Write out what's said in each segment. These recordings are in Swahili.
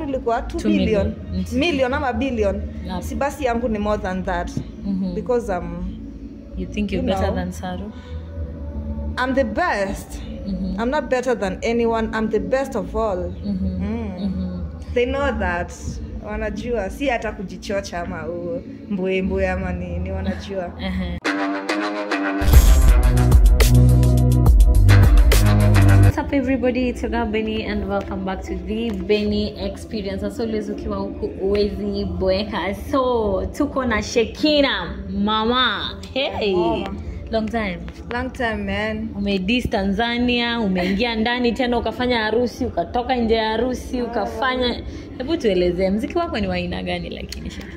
Ilikuwa 2 Two billion million. Mm. million ama billion Yep. si basi yangu ni more than that Mhm. because um, You think you're You better know. than Saru? I'm the best Mhm. I'm not better than anyone I'm the best of all Mhm. Mm-hmm. they know that wanajua si hata kujichocha ama mbwembwe mbwe mbwe ama nini wanajua Uh-huh. What's up everybody, it's your girl Benny and welcome back to the Benny Experience. As always ukiwa huku uwezi boeka. So, tuko na Shekina, mama. Hey, Mama. long time. long time man Umedis Tanzania, umeingia ndani tena ukafanya harusi, ukatoka nje ya harusi, ukafanya Hebu tuelezee mziki wako ni waaina gani lakini Shekina?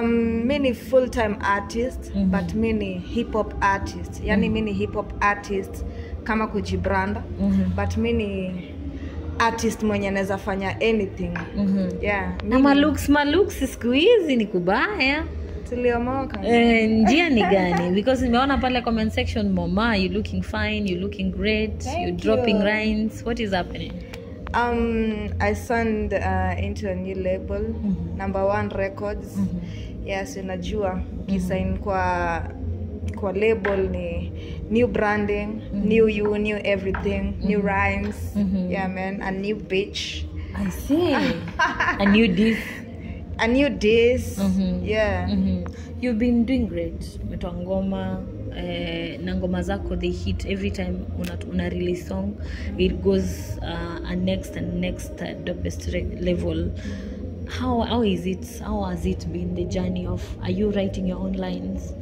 um, mi ni full time artist Mhm. but mi ni hip hop artist yani mi ni hip hop artist kama kujibranda mm -hmm. but mi ni artist mwenye anaweza fanya anything mm -hmm. yeah Na maluks malooks malooks siku hizi ni kubaya. tuliomoka Eh, njia ni gani because nimeona pale comment section mama you looking fine you looking great Thank you dropping you. rhymes what is happening um, i signed uh, into a new label mm -hmm. number one records mm -hmm. yes unajua ukisign kwa kwa label ni new branding mm-hmm. new you new everything mm-hmm. new rhymes mm-hmm. yeah man a new bitch i see a new this a new this mm-hmm. yeah mm-hmm. you've been doing great umetoa ngoma eh, na ngoma zako they hit every time una, una release song it goes uh, a next and next uh, dopest re- level how how is it how has it been the journey of are you writing your own lines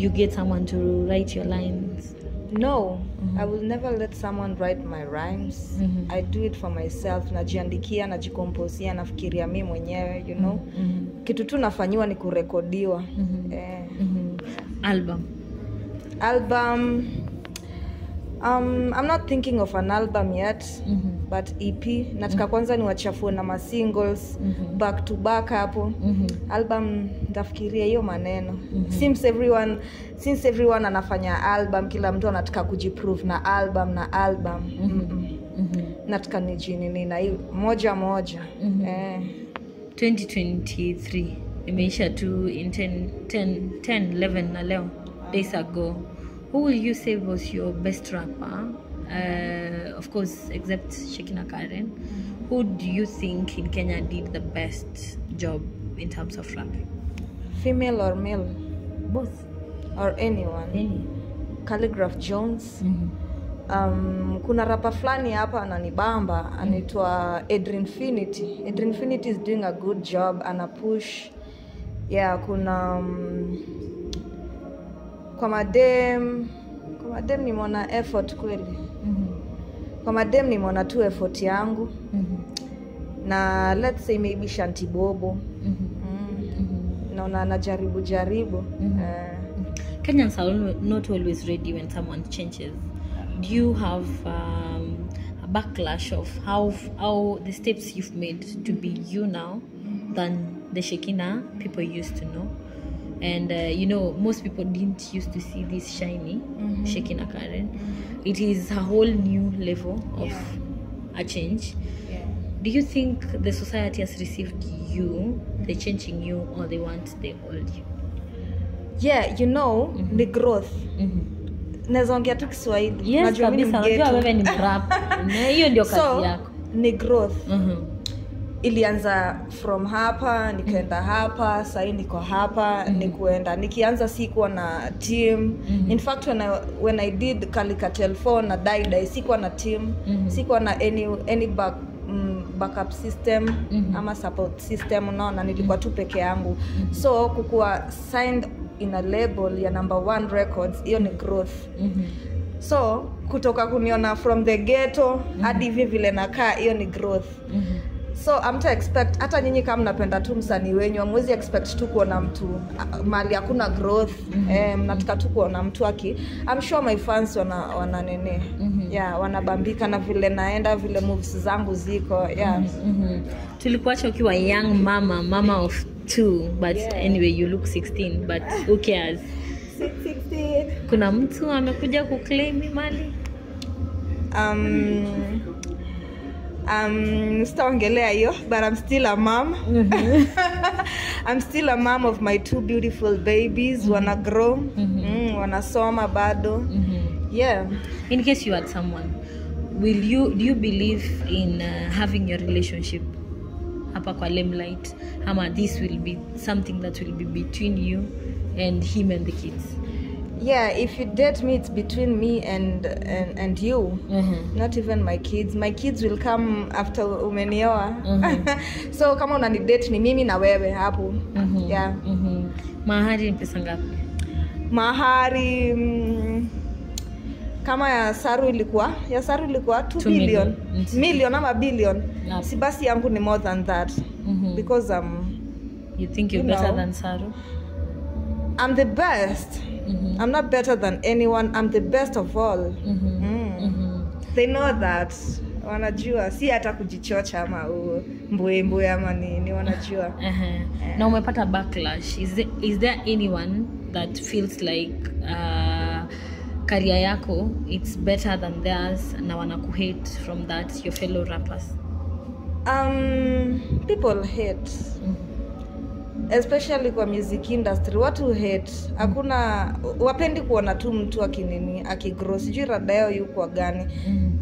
you get someone to write your lines no i will never let someone write my rhymes Mhm. i do it for myself najiandikia najikomposia nafikiria mi mwenyewe you know Mhm. kitu tu nafanyiwa ni kurekodiwa Mhm. eh. Mhm. album album um, i'm not thinking of an album yet Mhm. But ep nataka kwanza ni wachafue na masingles -hmm. back to back hapo mm -hmm. album ntafikiria hiyo maneno mm -hmm. since everyone since everyone anafanya album kila mtu anataka kujiprove na album na album mm -hmm. Mm -hmm. Mm -hmm. nataka nijinini na hiyo moja moja Mhm. eh. 2023 imeisha tu in 10, 10, 10 11 na leo days ago who will you say was your best rapper uh, of course except shekina karen who do you think in kenya did the best job in terms of rapping female or male? Both. Or anyone? Any. Calligraph jones. Mm -hmm. um, kuna rapa flani hapa ananibamba anaitwa edrinfinity edrinfinity is doing a good job ana push. Yeah kuna um, kwa madem. Kwa madem nimeona effort kweli. Kwa madem nimeona tu effort yangu Mm na let's say maybe shanti bobo Mm mm. -hmm. Mm -hmm. naona anajaribu jaribu jaribu kenyansa Kenyans are not always ready when someone changes. Do you have um, a backlash of how how the steps you've made to be you now than the Shekina people used to know? And uh, you know, most people didn't used to see this shiny mm-hmm. Shekina Karen. It is a whole new level of Yeah. a change. yeah. Do you think the society has received you, the changing you, or they want the old you? yeah you know ni growth Mm-hmm. nazaongea tu kiswahili yes Najua mi ni hiyo ndio kazi so yako ni growth Mhm. Ilianza from hapa nikaenda hapa sahii niko hapa nikuenda. Ni kuenda nikianza sikuwa na team. Mhm. in fact when I, when I did Calicatel 4 na daidai sikuwa na team. Mhm. sikuwa na any, any back, mm, backup system Mhm. ama support system unaona nilikuwa tu peke yangu. So kukuwa signed in a label ya number one records hiyo ni growth. Mhm. so kutoka kuniona from the ghetto hadi hivi vile nakaa hiyo ni growth. Mhm. So amta expect hata nyinyi kama mnapenda tu msanii wenyu amwezi expect tu kuona mtu ah, mali hakuna growth mm -hmm. eh, mnataka tu kuona mtu aki I'm sure my fans wana, wana nene Mhm. yeah, wanabambika na vile naenda vile moves zangu ziko yeah. mm -hmm. tulikuacha ukiwa young mama mama of two but Yeah. anyway you look 16 but who cares 16. kuna mtu amekuja kuclaim mali um, um, sitaongelea hiyo but i'm still a mom. I'm still a mom of my two beautiful babies. Mm -hmm. wana grow mm, -hmm. mm, wanasoma bado. Mm -hmm. yeah. In case you had someone will you do you believe in uh, having your relationship hapa kwa limelight? Ama this will be something that will be between you and him and the kids yeah if you date me it's between me and and, and you mm-hmm. not even my kids my kids will come after umenioa so kama unani date ni mimi na wewe hapo Mhm. yeah Mhm. mahari ni pesa ngapi mahari mm, kama ya saru ilikuwa ya saru ilikuwa 2 billion million. Mm. million ama billion Yep. si basi yangu ni more than that mm-hmm. because um, you think you're You better know. than saru i'm the best Mhm. i'm not better than anyone. I'm the best of all. Mm -hmm. mm. -hmm. they know that. Wanajua. Si hata kujichocha ama mbue mbwembwe ama nini. Wanajua. Uh-huh. na umepata backlash. Is there, is there anyone that feels like uh, career yako it's better than theirs na wanakuhate from that your fellow rappers? Um, people hate especially kwa music industry watu hate? Hakuna wapendi kuona tu mtu akinini akigrow sijui rada yao yuko gani.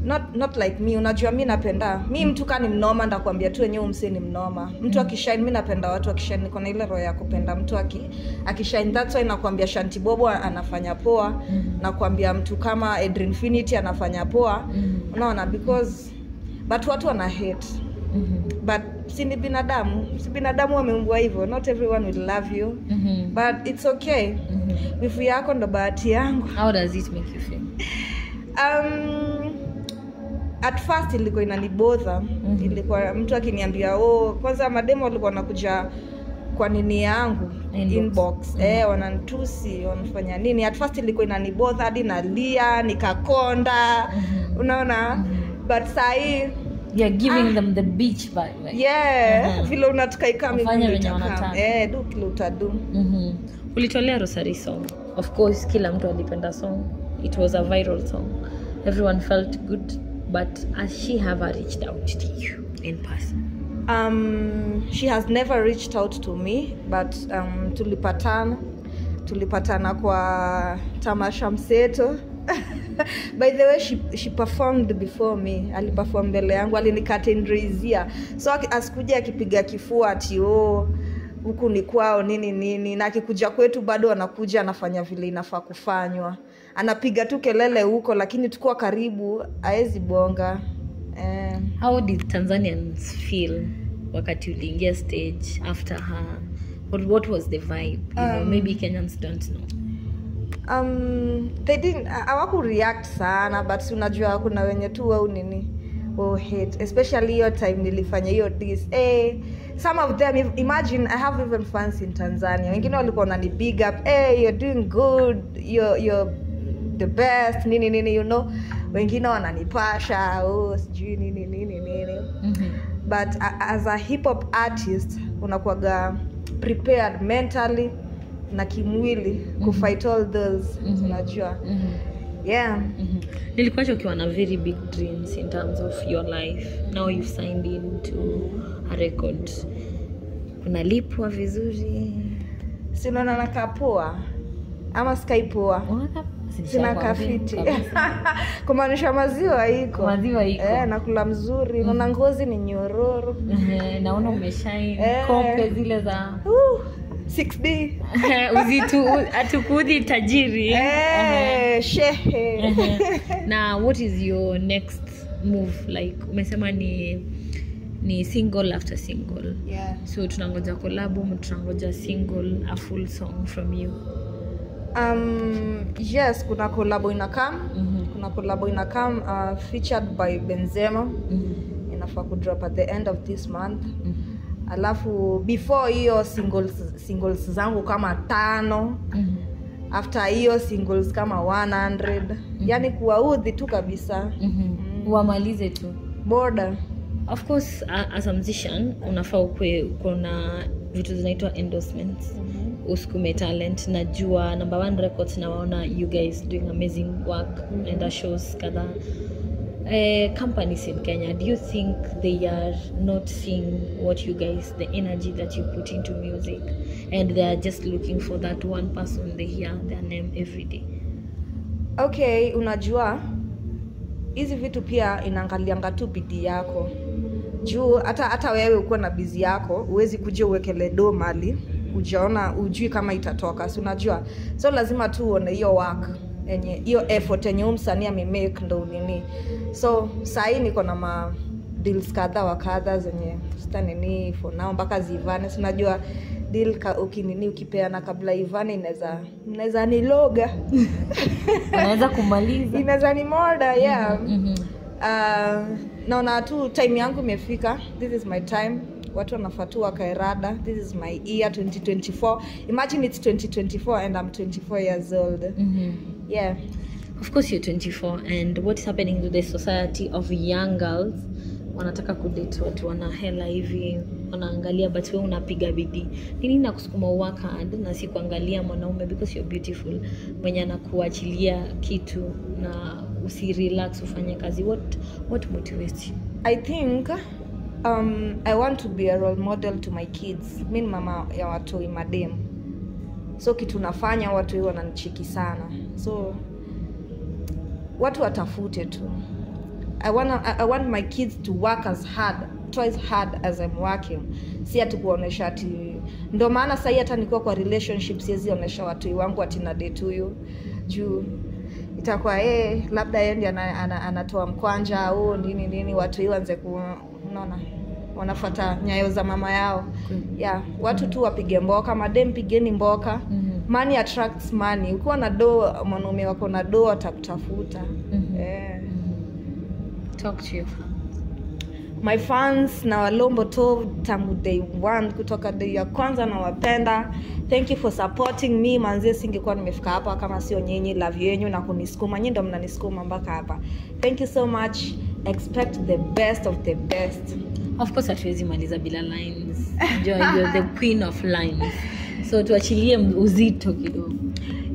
Not, not like me. Unajua mi napenda. Mi mtu kaa ni mnoma ndakwambia tu wenyewe umse ni mnoma. Mtu akishine mi napenda watu akishine niko na ile roho ya kupenda mtu aki, akishine that's why nakwambia shantibobo anafanya poa. Nakwambia mtu kama edrinfinity anafanya poa. Unaona because but watu wana hate. But si ni binadamu si binadamu wameumbwa hivyo not everyone will love you. Mm -hmm. but it's okay. Wifu yako ndo bahati yangu. How does it make you feel? Um, at first ilikuwa inanibodha mm -hmm. ilikuwa mtu akiniambia oh kwanza mademo walikuwa wanakuja kwa nini yangu? Inbox. inbox, eh, wanantusi wanafanya nini? At first ilikuwa inanibodha hadi nalia nikakonda. Mm -hmm. unaona? Mm -hmm. but sahii you're giving Ah. them the beach vibe like. yeah Mhm. vile wanataka. eh, kile utadu Mhm. ulitolea rosary song of course kila mtu alipenda song it was a viral song everyone felt good but has she ever reached out to you in person um, she has never reached out to me but um, tulipatana tulipatana kwa tamasha mseto by the way she, she performed before me. Aliperform mbele yangu alinikatendrizia so asikuja akipiga kifua ati oh, huku ni kwao nini nini. Na akikuja kwetu bado anakuja anafanya vile inafaa kufanywa. Anapiga tu kelele huko lakini tukuwa karibu awezi bonga. Eh. how did tanzanians feel wakati uliingia stage after her? What, what was the vibe? You know, Um, maybe kenyans don't know um, they didn't hawaku react sana but unajua kuna wenye tu au nini. Oh, hate. Especially hiyo time nilifanya hiyo this eh, some of them if- imagine i have even fans in tanzania. Wengine walikuwa wanani big up hey, you're doing good you're, you're the best nini nini you know. Wengine wananipasha oh, sijui nini nini nini. Mm-hmm. but uh, as a hip hop artist unakuwaga prepared mentally na kimwili kufight all those Mhm. unajua. Mhm. yeah. Mhm. nilikuacha ukiwa na very big dreams in terms of your life? Now you've signed in to a record. Unalipwa vizuri? Sinaona nakapoa ama skaipoa sina kafiti kumaanisha maziwa iko Maziwa iko. eh, nakula mzuri. Naona ngozi ni nyororo. Naona umeshine Eh. zile za uh, 6d uzitu atukudhi tajiri eh, shehe Ehe. na what is your next move like umesema ni ni single after single yeah. so tunangoja kolabum tunangoja single a full song from you um, yes kuna kolabo inakam Mhm. kuna kolabo inakam uh, featured by benzema Mhm. inafaa kudrop at the end of this month Mhm. Alafu before hiyo singles, singles zangu kama tano mm-hmm after hiyo singles kama 100 mm-hmm. yani kuwaudhi tu kabisa mm-hmm. mm. wamalize tu border of course uh, as a musician unafaa ukwe uko na vitu zinaitwa endorsements mm-hmm. usukume talent najua number one records nawaona you guys doing amazing work mm-hmm. naenda shows kadhaa uh, companies in Kenya, do you think they are not seeing what you guys, the energy that you put into music, and they are just looking for that one person they hear their name every day? okay unajua hizi vitu pia inaangalianga tu bidii yako. Juu hata hata wewe ukuwa na bizi yako uwezi kuja uwekele do mali ujaona ujui kama itatoka. Si unajua? So lazima tu uone hiyo work enye hiyo effort yenye huu msanii amemake ndo nini. So sahii niko na ma deals kadha wa kadha zenye sita nini for now mpaka ziivane sinajua deal ka, ukinini ukipeana kabla ivane inaweza inaweza niloga inaweza kumaliza. inaweza ni moda yeah. Mm-hmm. uh, naona tu time yangu imefika. This is my time. Watu wanafatua tu wakaerada this is my year 2024 imagine it's 2024 and i'm 24 years old. Mhm. Yeah. Of course you're 24 and what is happening to the society of young girls? Wanataka kudate watu wana hela hivi wanaangalia but we unapiga bidii. Nini nakusukuma work hard na si kuangalia mwanaume because you're beautiful mwenye anakuachilia kitu na usirelax ufanye kazi. What, what motivates you? I think um, i want to be a role model to my kids. Mi ni mama ya watoi madem so kitu nafanya watu hiyo wananichiki sana. So watu watafute tu. I, wanna, I, I want my kids to work as hard twice hard as I'm working. Si ati kuonesha ati ndo maana sahii hata nikiwa kwa relationship siwezi onesha watu wangu ati na date huyu. Juu itakuwa hey, labda yeye ndiye ana, ana, anatoa mkwanja au nini nini watu hiyo wanze ku unaona wanafata nyayo za mama yao. Yeah, watu tu wapige mboka madem pigeni mboka. Mhm. money attracts money. Ukiwa na do mwanaume wako na do atakutafuta. Mhm. eh. talk to your fans. my fans na walombo to tangu day one kutoka day ya kwanza nawapenda. Thank you for supporting me. Manzie singekuwa nimefika hapa kama sio nyinyi love yenyu na kunisukuma. Nyi ndo mnanisukuma mpaka hapa. Thank you so much. Expect the best of the best of course hatuwezi maliza bila lines. Joy, you're the queen of lines. So tuachilie uzito kidogo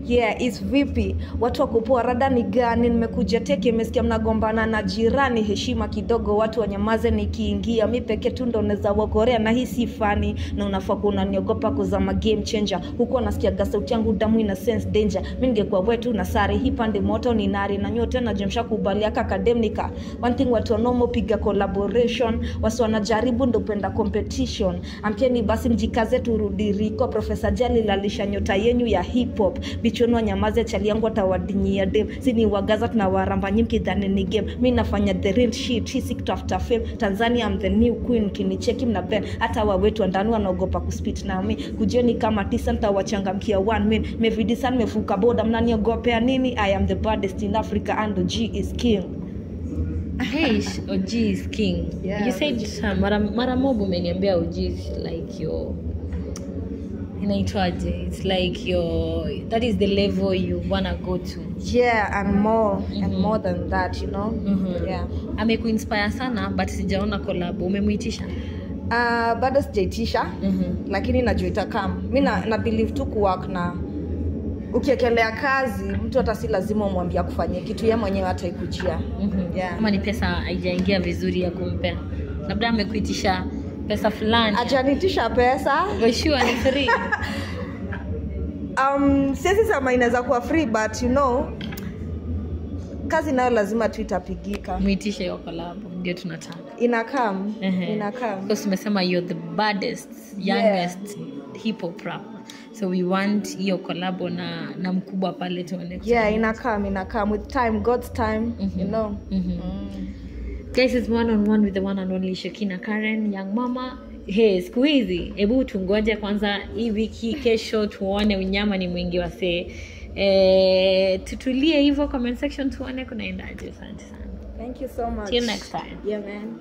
yeah is vipi? Watu wakupoa rada ni gani? Nimekuja teke imesikia mnagombana na jirani heshima kidogo watu wanyamaze nikiingia mi peke tu ndo naweza wakorea na hii si fani na unafaa kuwa unaniogopa kuzama game changer. Huku anasikiaga sauti yangu damu ina sense danger. Mi ningekuwa wetu na sare hii pande moto ni nari na nyote najemsha kubaliaka akademnika one thing watu wanomo piga collaboration. Wasi wanajaribu ndo penda competition. Amkeni basi mjikaze turudiriko profesa jali lalisha nyota yenyu ya hip hop. Bichonu wanyamaze chali yangu atawadinyia dem. Sini wagaza nyimki dhane ni game. Mi nafanya the real shit hii si kutafuta fame. Tanzania am the new queen kinicheki mna ben hata wawetu andani wanaogopa kuspit nami kujeni kama tisa ntawachangamkia one min mevidisan mefuka boda mnaniogopea nini? I am the baddest in africa and g is king. Hey OG is king. Yeah, you said mara, mara mob umeniambia OG is like your inaitwaje it's like your that is the level you wanna go to yeah and more mm-hmm. and more than that you know mm-hmm. yeah amekuinspire sana but sijaona collab umemwitisha uh, bado sijaitisha mm-hmm. lakini najuita kam mi na, na believe tu kuwak na ukiekelea kazi mtu hata si lazima umwambia kufanyia kitu ye mwenyewe ataikujia mm-hmm. Yeah. kama ni pesa haijaingia vizuri ya kumpea labda amekuitisha pesa fulani. Ajanitisha pesa. Vashua ni free. Um, siwezi sema inaweza kuwa free but you know kazi nayo lazima tu itapigika. Mwitishe hiyo collab ndio tunataka. Inakam inakam because umesema you're the baddest youngest yeah. hip hop rapper. So we want hiyo kolabo na na mkubwa pale tuone. Yeah inakam inakam with time god's time mm-hmm. you know. Mhm. mm. Guys is one on one with the one and only Shekina Karen young mama. Hey siku hizi hebu tungoje kwanza hii wiki kesho tuone unyama ni mwingi wasee eh, tutulie hivyo comment section tuone kunaendaje. Asante sana. Thank you so much. Till next time. Yeah man